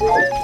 What?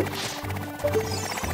Thank you.